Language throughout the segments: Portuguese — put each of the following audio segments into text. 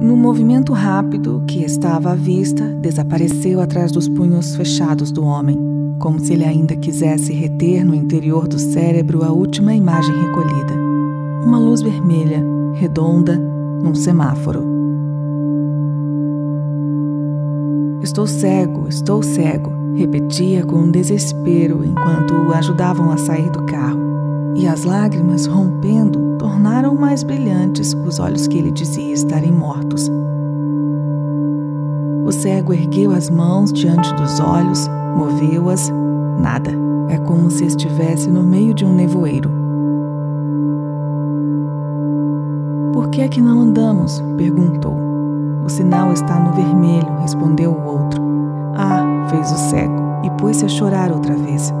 No movimento rápido que estava à vista, desapareceu atrás dos punhos fechados do homem, como se ele ainda quisesse reter no interior do cérebro a última imagem recolhida. Uma luz vermelha, redonda, num semáforo. Estou cego, estou cego, repetia com desespero enquanto o ajudavam a sair do carro. E as lágrimas, rompendo, tornaram mais brilhantes os olhos que ele dizia estarem mortos. O cego ergueu as mãos diante dos olhos, moveu-as, nada. É como se estivesse no meio de um nevoeiro. Por que é que não andamos? perguntou. O sinal está no vermelho, respondeu o outro. Ah, fez o cego e pôs-se a chorar outra vez.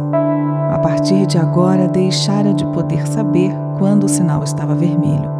A partir de agora deixara de poder saber quando o sinal estava vermelho.